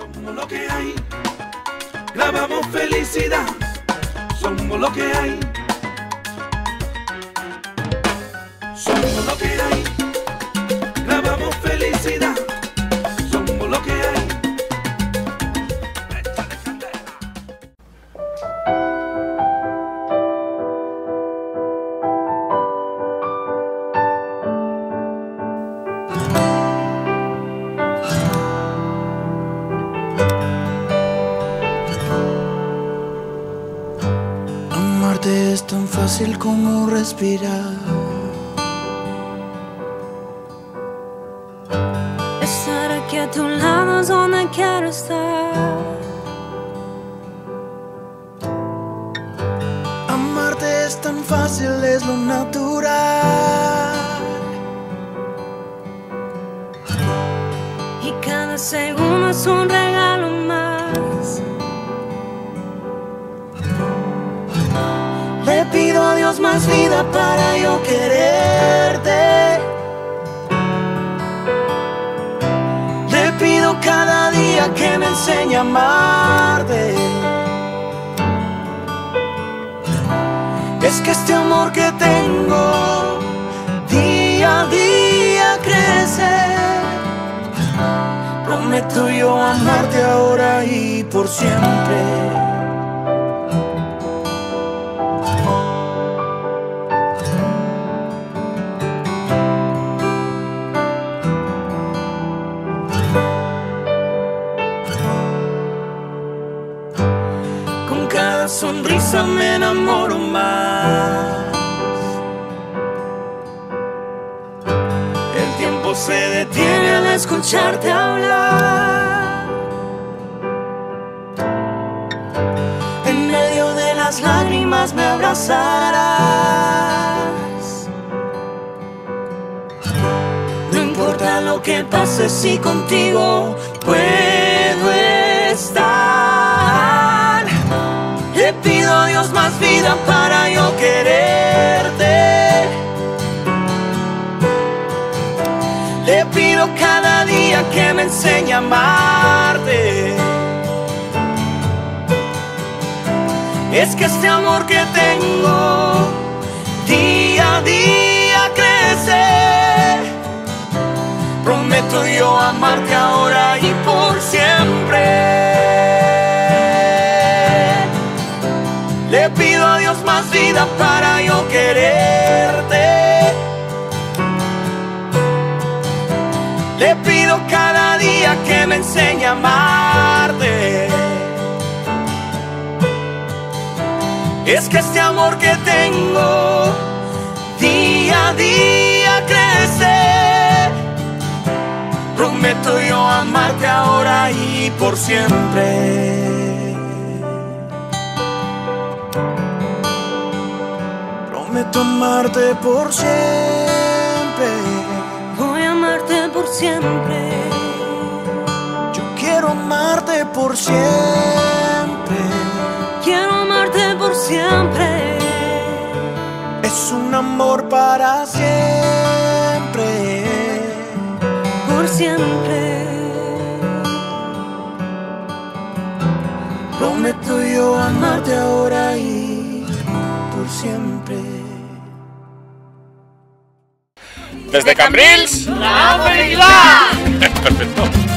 Somos lo que hay. Grabamos felicidad. Somos lo que hay. Como respirar. Estar aquí a tu lado es donde quiero estar. Amarte es tan fácil, es lo natural. Dios más vida para yo quererte. Le pido cada día que me enseñe a amarte. Es que este amor que tengo día a día crece. Prometo yo amarte ahora y por siempre. Cada sonrisa me enamoro más. El tiempo se detiene al escucharte hablar. En medio de las lágrimas me abrazarás. No importa lo que pase si contigo puedo yo quererte. Le pido cada día que me enseñe a amarte. Es que este amor que tengo día a día crece. Prometo yo amarte ahora y por siempre. Pido a Dios más vida para yo quererte. Le pido cada día que me enseñe a amarte. Es que este amor que tengo día a día crece. Prometo yo amarte ahora y por siempre. Prometo amarte por siempre. Voy a amarte por siempre. Yo quiero amarte por siempre. Quiero amarte por siempre. Es un amor para siempre. Por siempre. Prometo yo amarte ahora y Desde Cambrils, la. Perfecto.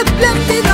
arrepentido.